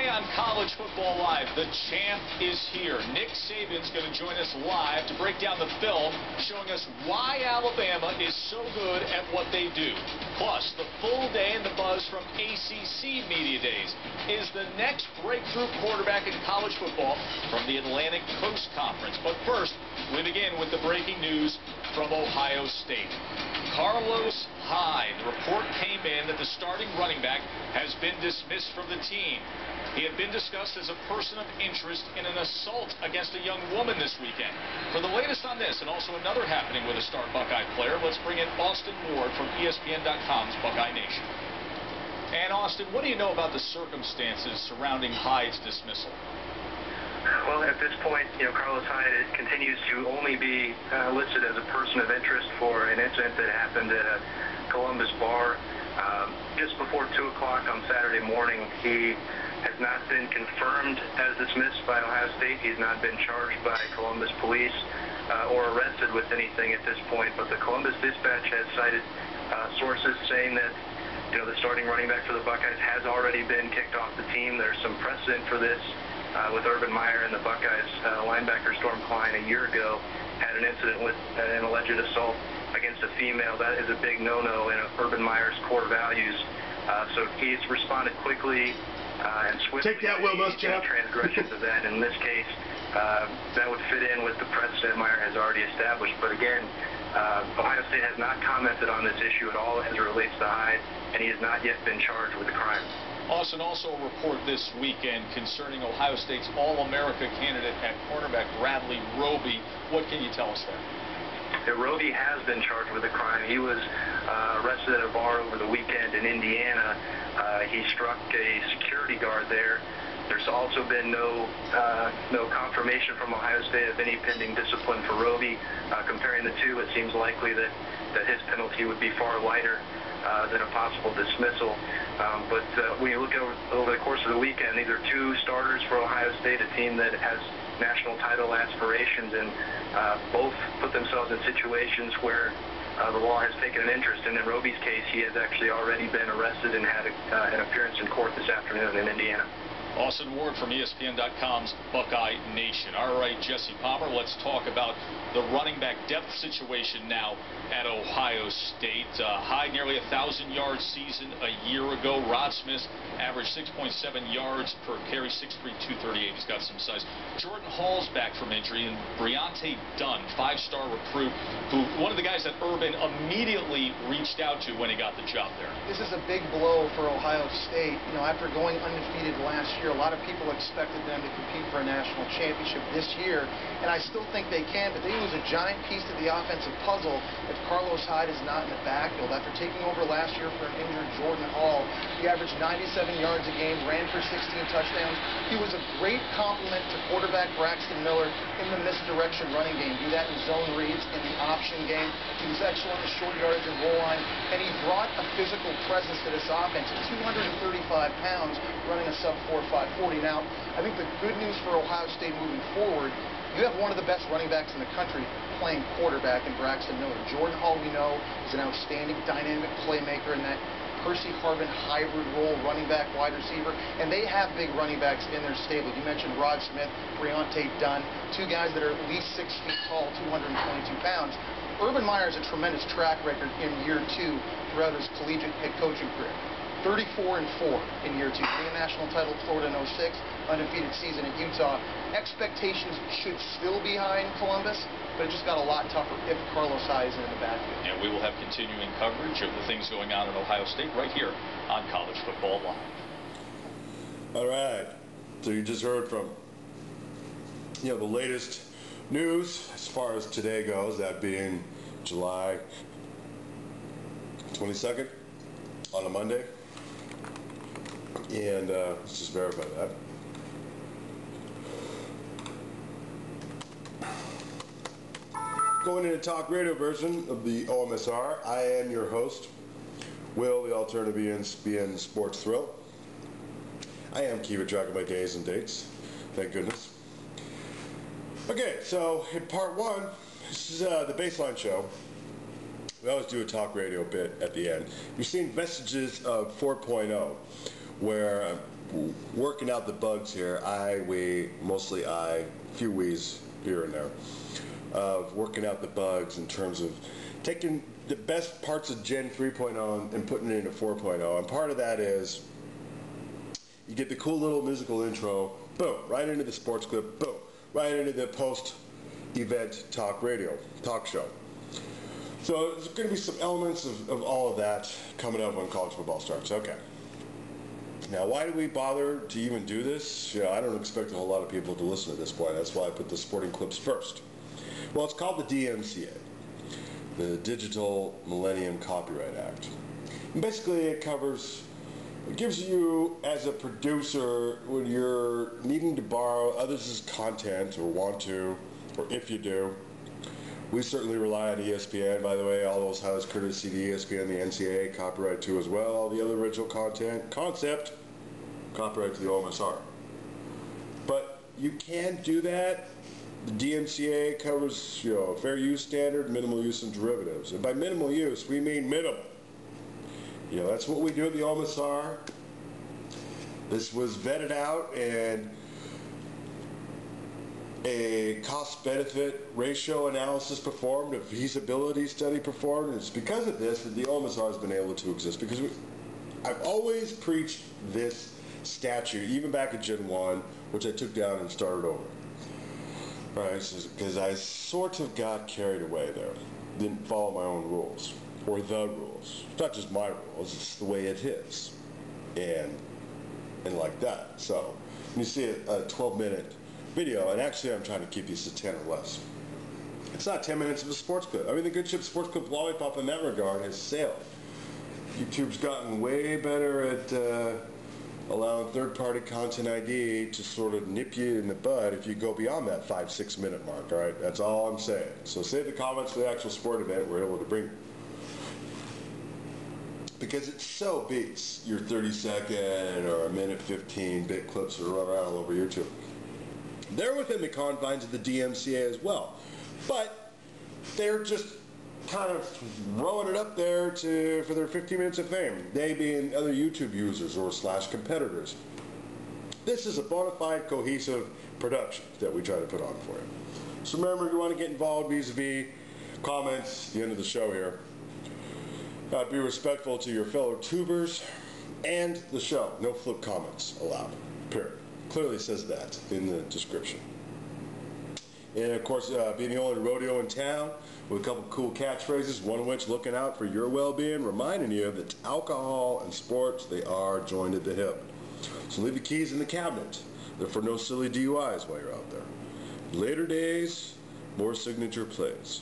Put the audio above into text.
Today on College Football Live, the champ is here. Nick Saban's going to join us live to break down the film showing us why Alabama is so good at what they do. Plus, the full day and the buzz from ACC Media Days. Is the next breakthrough quarterback in college football from the Atlantic Coast Conference. But first, we begin with the breaking news from Ohio State. Carlos Hyde. The report came in that the starting running back has been dismissed from the team. He had been discussed as a person of interest in an assault against a young woman this weekend. For the latest on this and also another happening with a star Buckeye player, let's bring in Austin Ward from ESPN.com's Buckeye Nation. And Austin, what do you know about the circumstances surrounding Hyde's dismissal? Well, at this point, you know, Carlos Hyde continues to only be uh, listed as a person of interest for an incident that happened at a Columbus bar just before 2 o'clock on Saturday morning. He has not been confirmed as dismissed by Ohio State. He's not been charged by Columbus police uh, or arrested with anything at this point. But the Columbus Dispatch has cited uh, sources saying that you know the starting running back for the Buckeyes has already been kicked off the team. There's some precedent for this uh, with Urban Meyer and the Buckeyes. Uh, linebacker Storm Klein a year ago had an incident with an alleged assault against a female. That is a big no-no in Urban Meyer's core values. Uh, so he's responded quickly uh, and swiftly Take that, Will Muschamp. transgressions of that. In this case, uh, that would fit in with the precedent Meyer has already established. But again, uh, Ohio State has not commented on this issue at all as it relates to Hyde, and he has not yet been charged with a crime. Austin, also a report this weekend concerning Ohio State's All-America candidate at cornerback Bradley Roby. What can you tell us there? Yeah, Roby has been charged with a crime. He was uh, arrested at a bar over the weekend in Indiana. Uh, he struck a security guard there. There's also been no uh, no confirmation from Ohio State of any pending discipline for Roby. Uh, comparing the two, it seems likely that, that his penalty would be far lighter uh, than a possible dismissal. Um, but uh, when you look over, over the course of the weekend, these are two starters for Ohio State, a team that has national title aspirations, and uh, both put themselves in situations where uh, the law has taken an interest. And in Roby's case, he has actually already been arrested and had a, uh, an appearance in court this afternoon in Indiana. Austin Ward from ESPN.com's Buckeye Nation. All right, Jesse Palmer, let's talk about the running back depth situation now at Ohio State. Uh, Hyde nearly a 1,000 yard season a year ago. Rod Smith averaged 6.7 yards per carry, 6'3", 238. He's got some size. Jordan Hall's back from injury, and Bri'onte Dunn, five-star recruit, who one of the guys that Urban immediately reached out to when he got the job there. This is a big blow for Ohio State. You know, after going undefeated last year. A lot of people expected them to compete for a national championship this year, and I still think they can, but they lose a giant piece to the offensive puzzle if Carlos Hyde is not in the backfield. After taking over last year for an injured Jordan Hall, he averaged 97 yards a game, ran for 16 touchdowns. He was a great complement to quarterback Braxton Miller in the misdirection running game. Do that in zone reads, in the option game. He was excellent in short yardage and goal line, and he brought a physical presence to this offense. 235 pounds, running a sub 4 540. Now, I think the good news for Ohio State moving forward, you have one of the best running backs in the country playing quarterback in Braxton Miller. Jordan Hall, we know, is an outstanding dynamic playmaker in that Percy Harvin hybrid role, running back, wide receiver, and they have big running backs in their stable. You mentioned Rod Smith, Bri'onte Dunn, two guys that are at least six feet tall, 222 pounds. Urban Meyer has a tremendous track record in year two throughout his collegiate head coaching career. 34 and 4 in year two. Winning a national title Florida in 06, undefeated season at Utah. Expectations should still be high in Columbus, but it just got a lot tougher if Carlos Hyde is in the backfield. And we will have continuing coverage of the things going on in Ohio State right here on College Football Live. All right. So you just heard from you know the latest news as far as today goes, that being July 22nd on a Monday and uh, let's just verify that. Going into talk radio version of the OMSR, I am your host, Will, the alternative BN Sports Thrill. I am keeping track of my days and dates, thank goodness. Okay, so in part one, this is uh, the baseline show. We always do a talk radio bit at the end. You've seen vestiges of 4.0 where uh, working out the bugs here. I, we, mostly I, few we's here and there, of working out the bugs in terms of taking the best parts of Gen 3.0 and putting it into 4.0. And part of that is you get the cool little musical intro, boom, right into the sports clip, boom, right into the post-event talk radio, talk show. So there's going to be some elements of, of all of that coming up when college football starts. Okay. Now, why do we bother to even do this? You know, I don't expect a whole lot of people to listen at this point. That's why I put the sporting clips first. Well, it's called the DMCA, the Digital Millennium Copyright Act. And basically, it covers, it gives you, as a producer, when you're needing to borrow others' content or want to, or if you do, we certainly rely on ESPN, by the way. All those highlights courtesy of ESPN, the NCAA, copyright too as well. All the other original content, concept, copyright to the OMSR. But you can do that. The DMCA covers, you know, fair use standard, minimal use, and derivatives. And by minimal use, we mean minimal. You know, that's what we do at the OMSR. This was vetted out and a cost-benefit ratio analysis performed, a feasibility study performed. It's because of this that the OMSR has been able to exist. Because we, I've always preached this statute, even back in Gen 1, which I took down and started over. Right, because I sort of got carried away there. Didn't follow my own rules, or the rules. It's not just my rules, it's the way it is. And, and like that. So, you see a 12-minute video, and actually I'm trying to keep these to 10 or less. It's not 10 minutes of a sports clip. I mean, the Good Ship Sports Clip Lollipop in that regard has sailed. YouTube's gotten way better at uh, allowing third-party content ID to sort of nip you in the bud if you go beyond that five, six minute mark, all right? That's all I'm saying. So save the comments for the actual sport event we're able to bring because it so beats your 30 second or a minute 15 bit clips that run around all over YouTube. They're within the confines of the DMCA as well. But they're just kind of throwing it up there to for their 15 minutes of fame. They being other YouTube users or slash competitors. This is a bona fide cohesive production that we try to put on for you. So remember, if you want to get involved vis-a-vis comments, the end of the show here, uh, be respectful to your fellow tubers and the show. No flip comments allowed, period clearly says that in the description. And of course, uh, being the only rodeo in town with a couple cool catchphrases, one of which looking out for your well-being, reminding you that alcohol and sports, they are joined at the hip. So leave the keys in the cabinet. They're for no silly DUIs while you're out there. Later days, more signature plays.